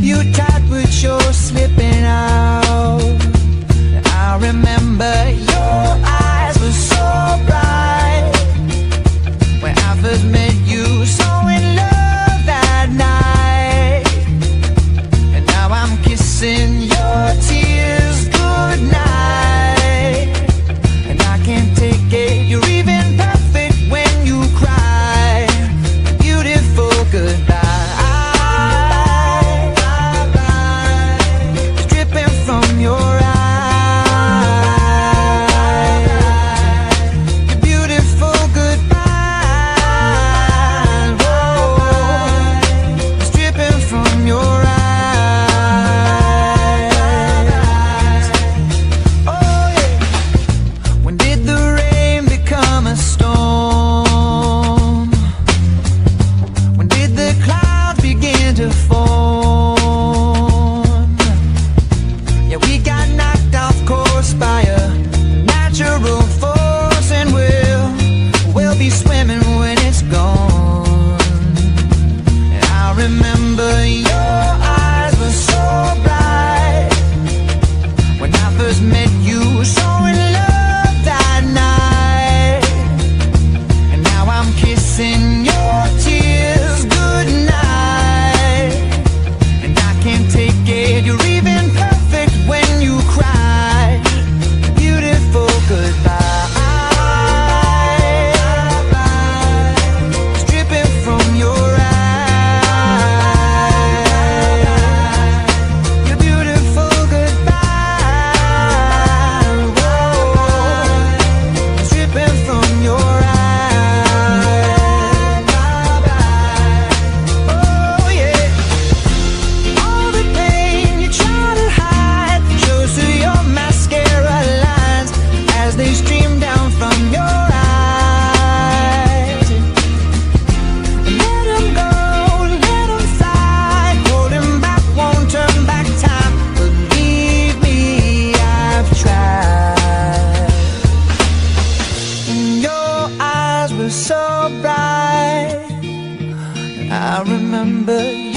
you tide would you slip in. Make. made remember you.